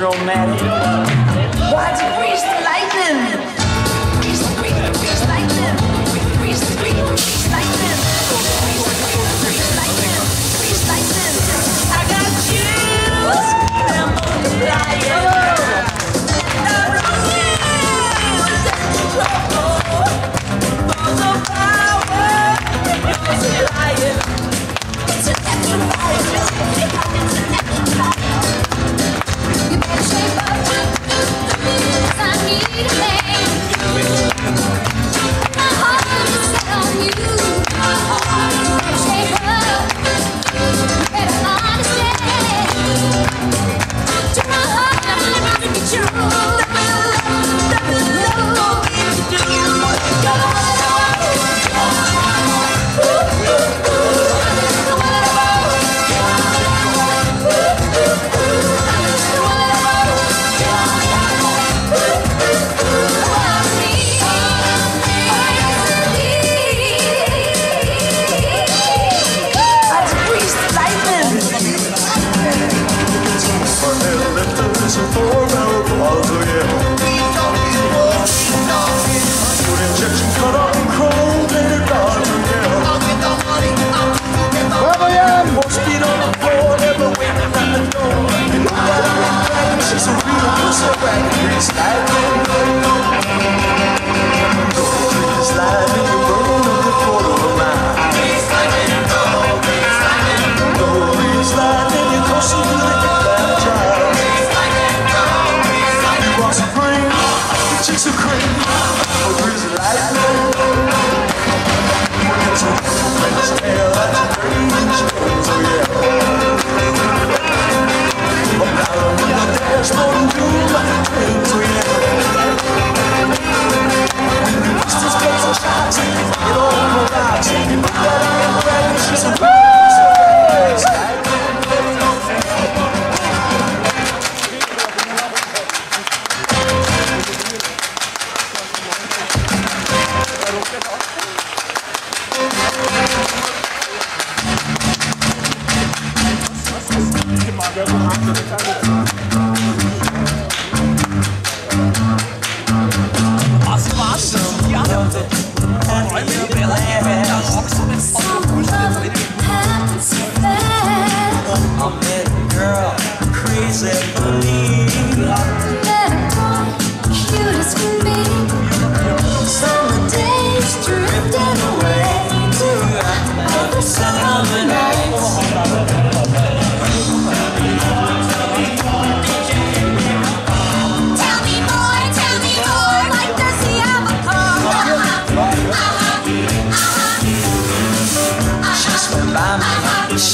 romantic. Why'd you Are crazy, I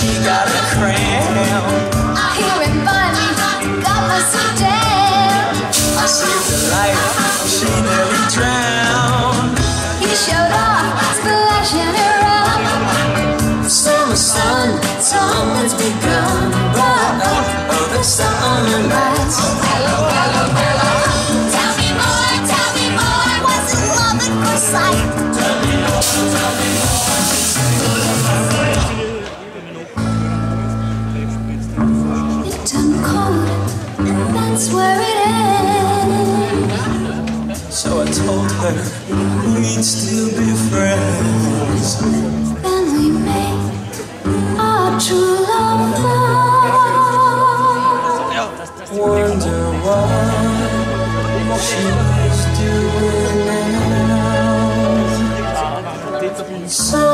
She got a cramp. Here in Bunny, God bless her damn. I saved her life. She nearly drowned. He showed off, splashing up. Summer sun, begun. Up of the summer nights. Tell me more, tell me more. Wasn't love at first sight? Where it ends. So I told her we'd still be friends. Then we made our true love. Wonder what she's doing now. Summer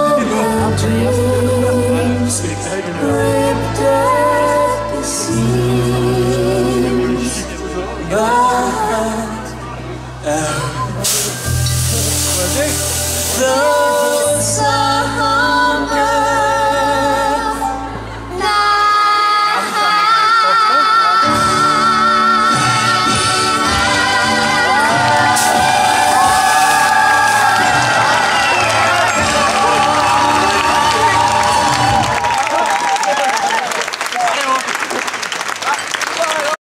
the sun.